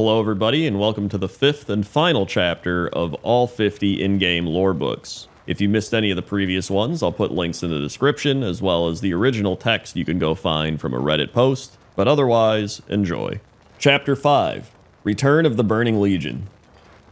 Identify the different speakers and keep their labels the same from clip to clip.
Speaker 1: Hello, everybody, and welcome to the fifth and final chapter of all 50 in game lore books. If you missed any of the previous ones, I'll put links in the description, as well as the original text you can go find from a Reddit post. But otherwise, enjoy. Chapter 5 Return of the Burning Legion.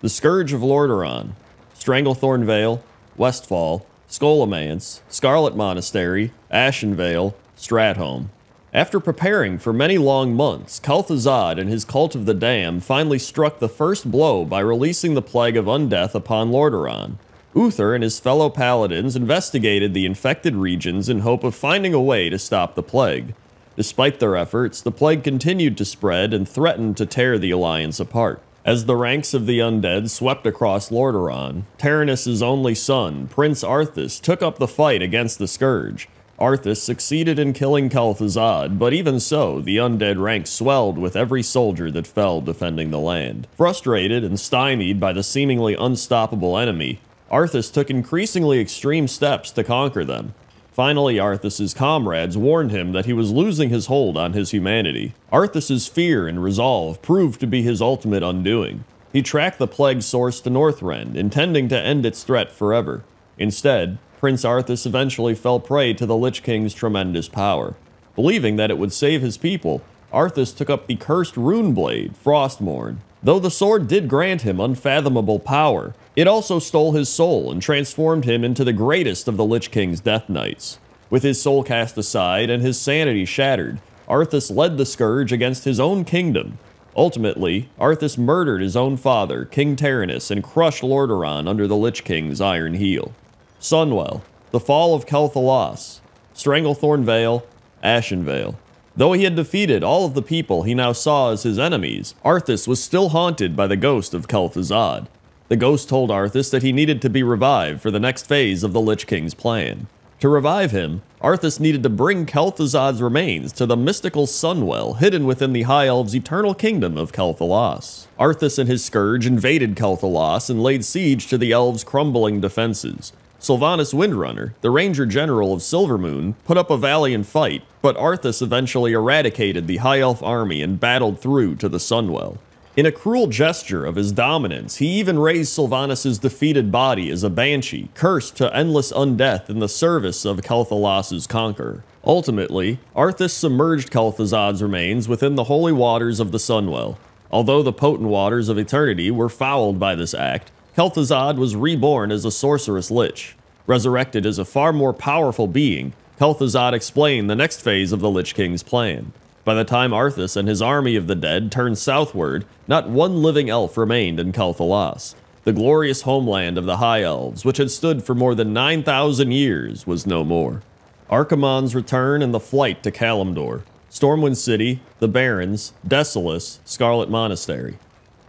Speaker 1: The Scourge of Lordaeron, Stranglethorn Vale, Westfall, Scholomance, Scarlet Monastery, Ashenvale, Stratholme. After preparing for many long months, Kel'Thuzad and his Cult of the Dam finally struck the first blow by releasing the Plague of Undeath upon Lordaeron. Uther and his fellow paladins investigated the infected regions in hope of finding a way to stop the plague. Despite their efforts, the plague continued to spread and threatened to tear the Alliance apart. As the ranks of the undead swept across Lordaeron, Terenas' only son, Prince Arthas, took up the fight against the Scourge. Arthas succeeded in killing Kel'Thuzad, but even so, the undead ranks swelled with every soldier that fell defending the land. Frustrated and stymied by the seemingly unstoppable enemy, Arthas took increasingly extreme steps to conquer them. Finally, Arthas's comrades warned him that he was losing his hold on his humanity. Arthas's fear and resolve proved to be his ultimate undoing. He tracked the plague source to Northrend, intending to end its threat forever. Instead, Prince Arthas eventually fell prey to the Lich King's tremendous power. Believing that it would save his people, Arthas took up the cursed rune blade, Frostmourne. Though the sword did grant him unfathomable power, it also stole his soul and transformed him into the greatest of the Lich King's Death Knights. With his soul cast aside and his sanity shattered, Arthas led the Scourge against his own kingdom. Ultimately, Arthas murdered his own father, King Terenas, and crushed Lordaeron under the Lich King's iron heel. Sunwell, The Fall of Quel'Thalas, Stranglethorn Vale, Ashenvale. Though he had defeated all of the people he now saw as his enemies, Arthas was still haunted by the ghost of Kel'Thuzad. The ghost told Arthas that he needed to be revived for the next phase of the Lich King's plan. To revive him, Arthas needed to bring Kel'Thuzad's remains to the mystical Sunwell hidden within the High Elves' eternal kingdom of Quel'Thalas. Arthas and his scourge invaded Quel'Thalas and laid siege to the elves' crumbling defenses. Sylvanas Windrunner, the Ranger General of Silvermoon, put up a valiant fight, but Arthas eventually eradicated the High Elf army and battled through to the Sunwell. In a cruel gesture of his dominance, he even raised Sylvanas' defeated body as a banshee, cursed to endless undeath in the service of Quel'Thalas' conqueror. Ultimately, Arthas submerged Kel'Thuzad's remains within the holy waters of the Sunwell. Although the potent waters of eternity were fouled by this act, Kel'Thuzad was reborn as a sorceress lich. Resurrected as a far more powerful being, Kel'Thuzad explained the next phase of the Lich King's plan. By the time Arthas and his army of the dead turned southward, not one living elf remained in Quel'Thalas. The glorious homeland of the High Elves, which had stood for more than 9,000 years, was no more. Archimonde's return and the flight to Kalimdor, Stormwind City, the Barrens, Desolace, Scarlet Monastery.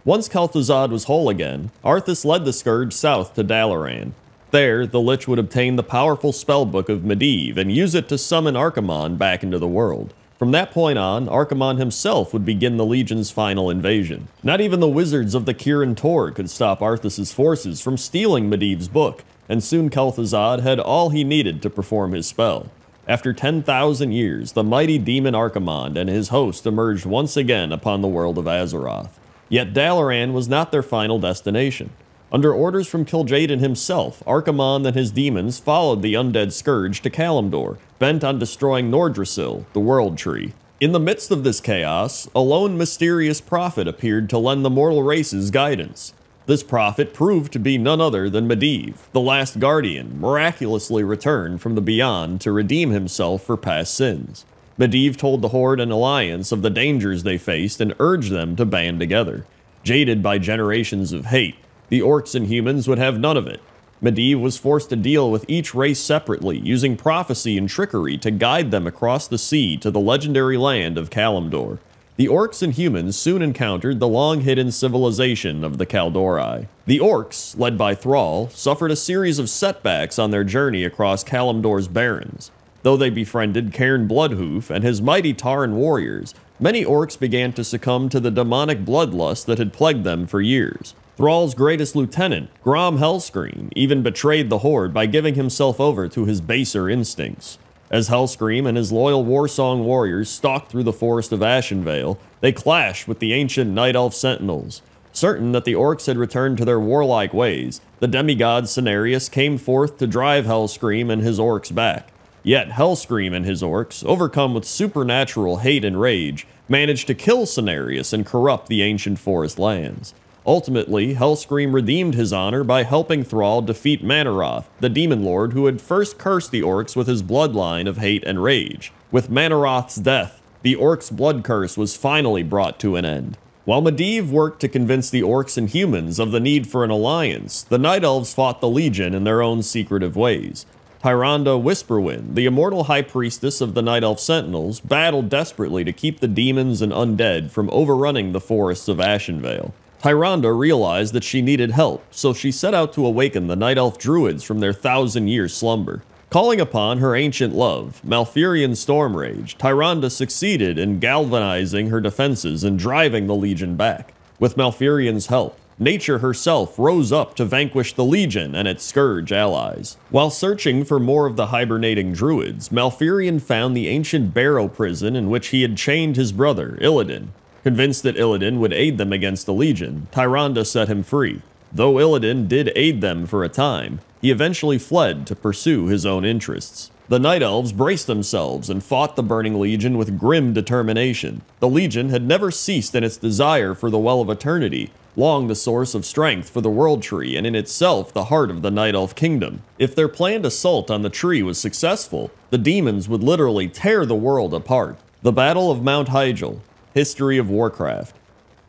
Speaker 1: Once Kel'Thuzad was whole again, Arthas led the Scourge south to Dalaran. There, the Lich would obtain the powerful spellbook of Medivh and use it to summon Archimonde back into the world. From that point on, Archimonde himself would begin the Legion's final invasion. Not even the wizards of the Kirin Tor could stop Arthas' forces from stealing Medivh's book, and soon Kel'Thuzad had all he needed to perform his spell. After 10,000 years, the mighty demon Archimonde and his host emerged once again upon the world of Azeroth. Yet Dalaran was not their final destination. Under orders from Kil'jaeden himself, Archimonde and his demons followed the undead scourge to Kalimdor, bent on destroying Nordrassil, the World Tree. In the midst of this chaos, a lone mysterious prophet appeared to lend the mortal races guidance. This prophet proved to be none other than Medivh, the last guardian, miraculously returned from the beyond to redeem himself for past sins. Medivh told the Horde and Alliance of the dangers they faced and urged them to band together. Jaded by generations of hate, the orcs and humans would have none of it. Medivh was forced to deal with each race separately, using prophecy and trickery to guide them across the sea to the legendary land of Kalimdor. The orcs and humans soon encountered the long-hidden civilization of the Kaldorei. The orcs, led by Thrall, suffered a series of setbacks on their journey across Kalimdor's barrens. Though they befriended Cairn Bloodhoof and his mighty Tauren warriors, many orcs began to succumb to the demonic bloodlust that had plagued them for years. Thrall's greatest lieutenant, Grom Hellscream, even betrayed the Horde by giving himself over to his baser instincts. As Hellscream and his loyal Warsong warriors stalked through the forest of Ashenvale, They clashed with the ancient Night Elf Sentinels. Certain that the orcs had returned to their warlike ways, the demigod Cenarius came forth to drive Hellscream and his orcs back. Yet Hellscream and his orcs, overcome with supernatural hate and rage, managed to kill Cenarius and corrupt the ancient forest lands. Ultimately, Hellscream redeemed his honor by helping Thrall defeat Mannoroth, the demon lord who had first cursed the orcs with his bloodline of hate and rage. With Mannoroth's death, the orcs' blood curse was finally brought to an end. While Medivh worked to convince the orcs and humans of the need for an alliance, the Night Elves fought the Legion in their own secretive ways. Tyrande Whisperwind, the immortal high priestess of the Night Elf Sentinels, battled desperately to keep the demons and undead from overrunning the forests of Ashenvale. Tyrande realized that she needed help, so she set out to awaken the Night Elf Druids from their thousand-year slumber. Calling upon her ancient love, Malfurion Stormrage, Tyrande succeeded in galvanizing her defenses and driving the Legion back. With Malfurion's help, nature herself rose up to vanquish the Legion and its scourge allies. While searching for more of the hibernating druids, Malfurion found the ancient Barrow prison in which he had chained his brother, Illidan. Convinced that Illidan would aid them against the Legion, Tyrande set him free. Though Illidan did aid them for a time, he eventually fled to pursue his own interests. The Night Elves braced themselves and fought the Burning Legion with grim determination. The Legion had never ceased in its desire for the Well of Eternity, long the source of strength for the World Tree and in itself the heart of the Night Elf Kingdom. If their planned assault on the tree was successful, the demons would literally tear the world apart. The Battle of Mount Hyjal, History of Warcraft.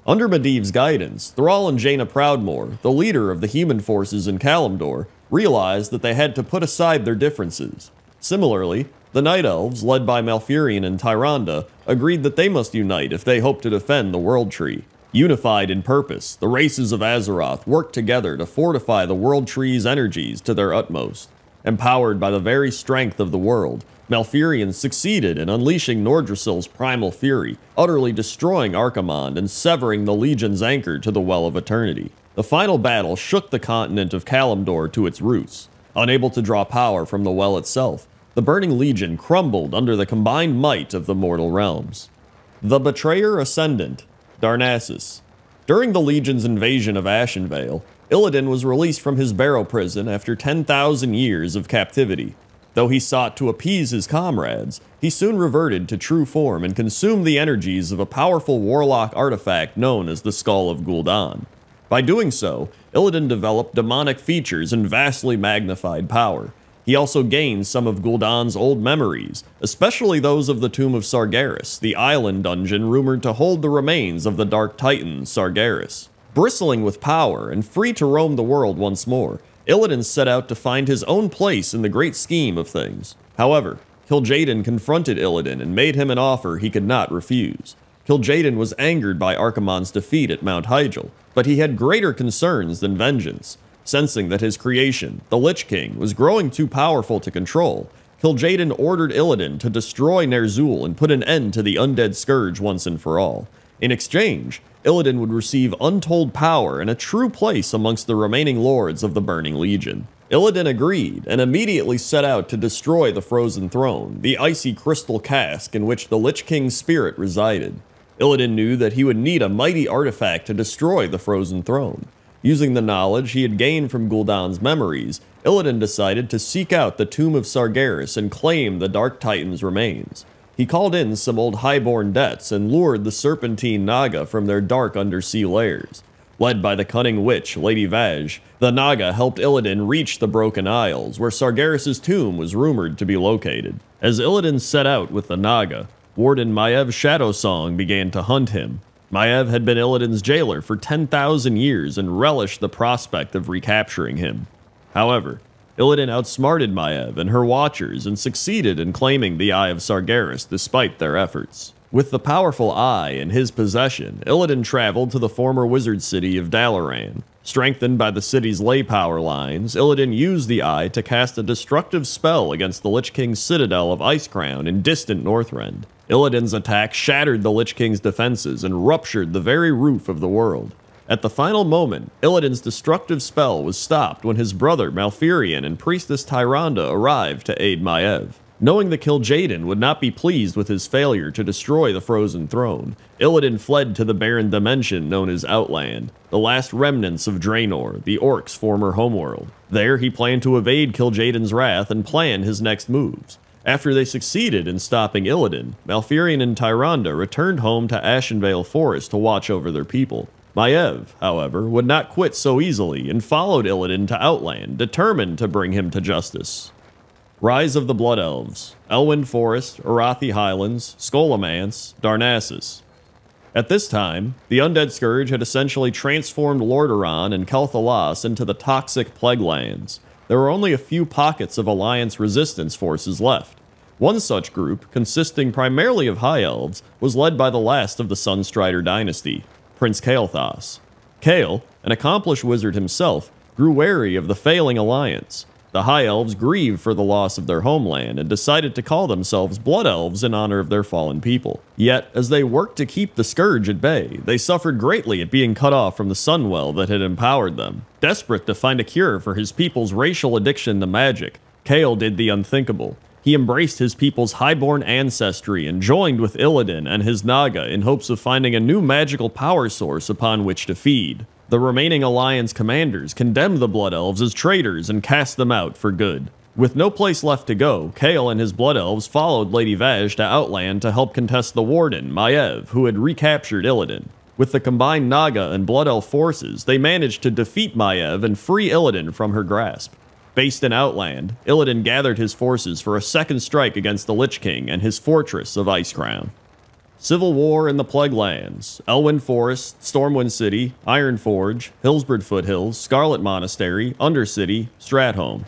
Speaker 1: Under Medivh's guidance, Thrall and Jaina Proudmoore, the leader of the human forces in Kalimdor, realized that they had to put aside their differences. Similarly, the Night Elves, led by Malfurion and Tyrande, agreed that they must unite if they hoped to defend the World Tree. Unified in purpose, the races of Azeroth worked together to fortify the World Tree's energies to their utmost. Empowered by the very strength of the world, Malfurion succeeded in unleashing Nordrassil's primal fury, utterly destroying Archimonde and severing the Legion's anchor to the Well of Eternity. The final battle shook the continent of Kalimdor to its roots. Unable to draw power from the well itself, the Burning Legion crumbled under the combined might of the mortal realms. The Betrayer Ascendant Darnassus. During the Legion's invasion of Ashenvale, Illidan was released from his barrow prison after 10,000 years of captivity. Though he sought to appease his comrades, he soon reverted to true form and consumed the energies of a powerful warlock artifact known as the Skull of Gul'dan. By doing so, Illidan developed demonic features and vastly magnified power, he also gained some of Gul'dan's old memories, especially those of the Tomb of Sargeras, the island dungeon rumored to hold the remains of the Dark Titan, Sargeras. Bristling with power and free to roam the world once more, Illidan set out to find his own place in the great scheme of things. However, Kil'jaeden confronted Illidan and made him an offer he could not refuse. Kil'jaeden was angered by Archimonde's defeat at Mount Hyjal, but he had greater concerns than vengeance. Sensing that his creation, the Lich King, was growing too powerful to control, Kil'jaeden ordered Illidan to destroy Ner'zhul and put an end to the undead scourge once and for all. In exchange, Illidan would receive untold power and a true place amongst the remaining lords of the Burning Legion. Illidan agreed and immediately set out to destroy the Frozen Throne, the icy crystal cask in which the Lich King's spirit resided. Illidan knew that he would need a mighty artifact to destroy the Frozen Throne. Using the knowledge he had gained from Gul'dan's memories, Illidan decided to seek out the tomb of Sargeras and claim the Dark Titan's remains. He called in some old highborn debts and lured the Serpentine Naga from their dark undersea lairs. Led by the cunning witch, Lady Vashj, the Naga helped Illidan reach the Broken Isles, where Sargeras' tomb was rumored to be located. As Illidan set out with the Naga, Warden Maiev Shadowsong began to hunt him, Maiev had been Illidan's jailer for 10,000 years and relished the prospect of recapturing him. However, Illidan outsmarted Maiev and her watchers and succeeded in claiming the Eye of Sargeras despite their efforts. With the powerful Eye in his possession, Illidan traveled to the former wizard city of Dalaran. Strengthened by the city's ley power lines, Illidan used the Eye to cast a destructive spell against the Lich King's citadel of Icecrown in distant Northrend. Illidan's attack shattered the Lich King's defenses and ruptured the very roof of the world. At the final moment, Illidan's destructive spell was stopped when his brother Malfurion and priestess Tyrande arrived to aid Maiev. Knowing that Kil'jaeden would not be pleased with his failure to destroy the Frozen Throne, Illidan fled to the barren dimension known as Outland, the last remnants of Draenor, the Orcs' former homeworld. There, he planned to evade Kil'jaeden's wrath and plan his next moves. After they succeeded in stopping Illidan, Malfurion and Tyrande returned home to Ashenvale Forest to watch over their people. Maiev, however, would not quit so easily and followed Illidan to Outland, determined to bring him to justice. Rise of the Blood Elves, Elwynn Forest, Arathi Highlands, Scholomance, Darnassus. At this time, the Undead Scourge had essentially transformed Lordaeron and Quel'Thalas into the toxic Plague Lands. There were only a few pockets of Alliance resistance forces left. One such group, consisting primarily of High Elves, was led by the last of the Sunstrider dynasty, Prince Kael'thas. Kael, an accomplished wizard himself, grew wary of the failing alliance. The High Elves grieved for the loss of their homeland and decided to call themselves Blood Elves in honor of their fallen people. Yet, as they worked to keep the Scourge at bay, they suffered greatly at being cut off from the Sunwell that had empowered them. Desperate to find a cure for his people's racial addiction to magic, Kael did the unthinkable. He embraced his people's highborn ancestry and joined with Illidan and his Naga in hopes of finding a new magical power source upon which to feed. The remaining Alliance commanders condemned the Blood Elves as traitors and cast them out for good. With no place left to go, Kael and his Blood Elves followed Lady Vashj to Outland to help contest the Warden, Maiev, who had recaptured Illidan. With the combined Naga and Blood Elf forces, they managed to defeat Maiev and free Illidan from her grasp. Based in Outland, Illidan gathered his forces for a second strike against the Lich King and his fortress of Icecrown. Civil War in the Plague Lands, Elwynn Forest, Stormwind City, Ironforge, Hillsbrad Foothills, Scarlet Monastery, Undercity, Stratholme.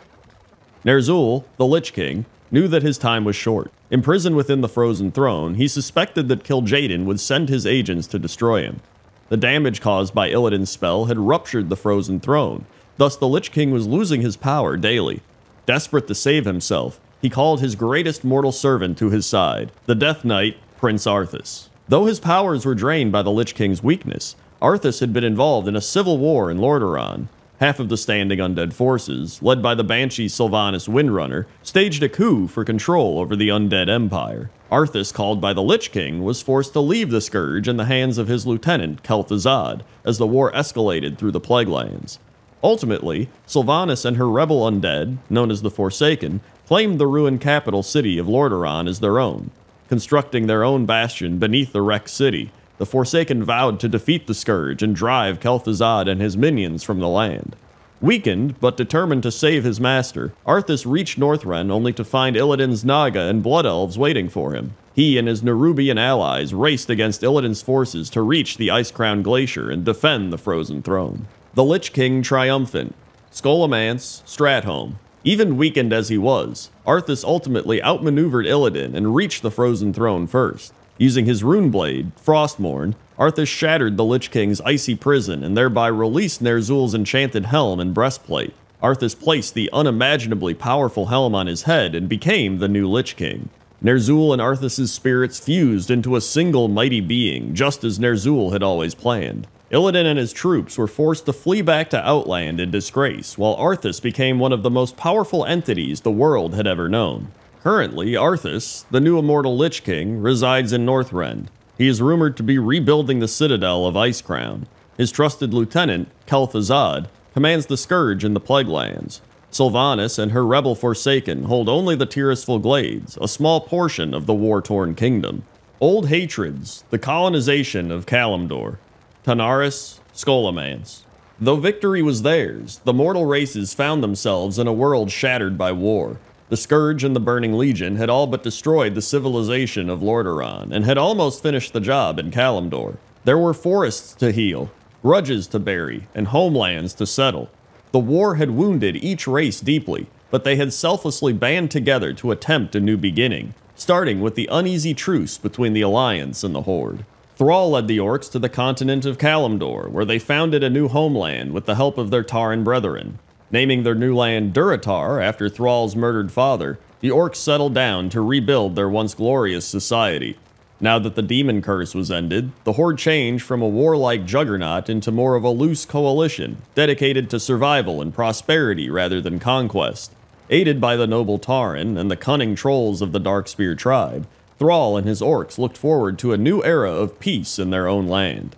Speaker 1: Ner'zhul, the Lich King, knew that his time was short. Imprisoned within the Frozen Throne, he suspected that Kil'jaeden would send his agents to destroy him. The damage caused by Illidan's spell had ruptured the Frozen Throne, thus the Lich King was losing his power daily. Desperate to save himself, he called his greatest mortal servant to his side, the Death Knight Prince Arthas. Though his powers were drained by the Lich King's weakness, Arthas had been involved in a civil war in Lordaeron. Half of the standing undead forces, led by the Banshee Sylvanas Windrunner, staged a coup for control over the undead empire. Arthas, called by the Lich King, was forced to leave the Scourge in the hands of his lieutenant, Kel'Thuzad, as the war escalated through the Plague Lands. Ultimately, Sylvanas and her rebel undead, known as the Forsaken, claimed the ruined capital city of Lordaeron as their own. Constructing their own bastion beneath the wrecked city, the Forsaken vowed to defeat the Scourge and drive Kel'Thuzad and his minions from the land. Weakened, but determined to save his master, Arthas reached Northrend only to find Illidan's Naga and Blood Elves waiting for him. He and his Nerubian allies raced against Illidan's forces to reach the Ice-Crowned Glacier and defend the Frozen Throne. The Lich King triumphant, Scholomance, Stratholme, even weakened as he was, Arthas ultimately outmaneuvered Illidan and reached the Frozen Throne first. Using his rune blade, Frostmourne, Arthas shattered the Lich King's icy prison and thereby released Ner'zhul's enchanted helm and breastplate. Arthas placed the unimaginably powerful helm on his head and became the new Lich King. Ner'zhul and Arthas' spirits fused into a single mighty being, just as Ner'zhul had always planned. Illidan and his troops were forced to flee back to Outland in disgrace, while Arthas became one of the most powerful entities the world had ever known. Currently, Arthas, the new immortal Lich King, resides in Northrend. He is rumored to be rebuilding the citadel of Icecrown. His trusted lieutenant, Kel'Thuzad, commands the Scourge in the Plague Lands. Sylvanas and her rebel Forsaken hold only the Tirisfal Glades, a small portion of the war-torn kingdom. Old hatreds, the colonization of Kalimdor, Tanaris, Scholomance. Though victory was theirs, the mortal races found themselves in a world shattered by war. The Scourge and the Burning Legion had all but destroyed the civilization of Lordaeron, and had almost finished the job in Kalimdor. There were forests to heal, grudges to bury, and homelands to settle. The war had wounded each race deeply, but they had selflessly band together to attempt a new beginning, starting with the uneasy truce between the Alliance and the Horde. Thrall led the orcs to the continent of Kalimdor, where they founded a new homeland with the help of their Tauren brethren. Naming their new land Durotar after Thrall's murdered father, the orcs settled down to rebuild their once glorious society. Now that the demon curse was ended, the Horde changed from a warlike juggernaut into more of a loose coalition, dedicated to survival and prosperity rather than conquest. Aided by the noble Tauren and the cunning trolls of the Darkspear tribe, Thrall and his orcs looked forward to a new era of peace in their own land.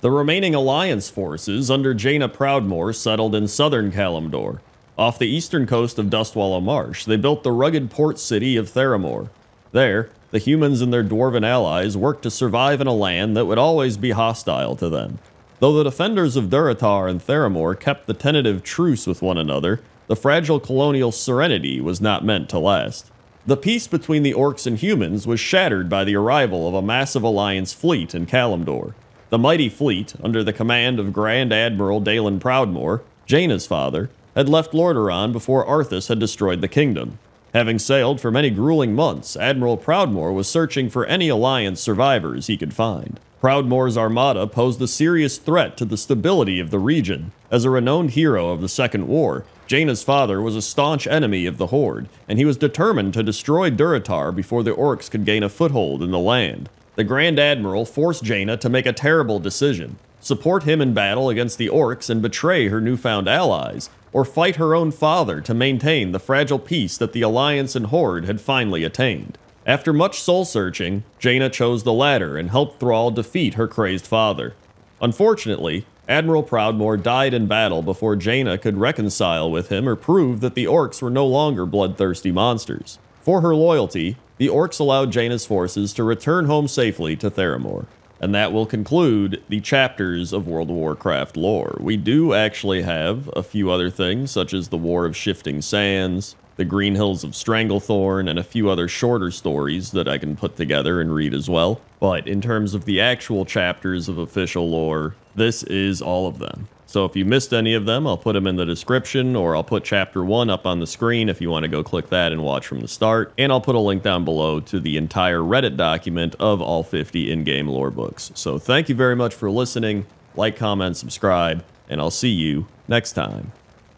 Speaker 1: The remaining Alliance forces under Jaina Proudmoore settled in southern Kalimdor. Off the eastern coast of Dustwallow Marsh, they built the rugged port city of Theramore. There, the humans and their dwarven allies worked to survive in a land that would always be hostile to them. Though the defenders of Durotar and Theramore kept the tentative truce with one another, the fragile colonial serenity was not meant to last. The peace between the orcs and humans was shattered by the arrival of a massive alliance fleet in Kalimdor. The mighty fleet, under the command of Grand Admiral Dalen Proudmoore, Jaina's father, had left Lordaeron before Arthas had destroyed the kingdom. Having sailed for many grueling months, Admiral Proudmoore was searching for any Alliance survivors he could find. Proudmoore's armada posed a serious threat to the stability of the region. As a renowned hero of the Second War, Jaina's father was a staunch enemy of the Horde, and he was determined to destroy Durotar before the orcs could gain a foothold in the land. The Grand Admiral forced Jaina to make a terrible decision support him in battle against the orcs and betray her newfound allies, or fight her own father to maintain the fragile peace that the Alliance and Horde had finally attained. After much soul searching, Jaina chose the latter and helped Thrall defeat her crazed father. Unfortunately, Admiral Proudmoore died in battle before Jaina could reconcile with him or prove that the orcs were no longer bloodthirsty monsters. For her loyalty, the orcs allowed Jaina's forces to return home safely to Theramore. And that will conclude the chapters of World of Warcraft lore. We do actually have a few other things, such as the War of Shifting Sands, the Green Hills of Stranglethorn, and a few other shorter stories that I can put together and read as well. But in terms of the actual chapters of official lore, this is all of them. So if you missed any of them, I'll put them in the description or I'll put chapter 1 up on the screen if you want to go click that and watch from the start. And I'll put a link down below to the entire Reddit document of all 50 in-game lore books. So thank you very much for listening. Like, comment, subscribe, and I'll see you next time.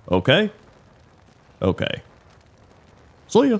Speaker 1: Okay? Okay. See ya.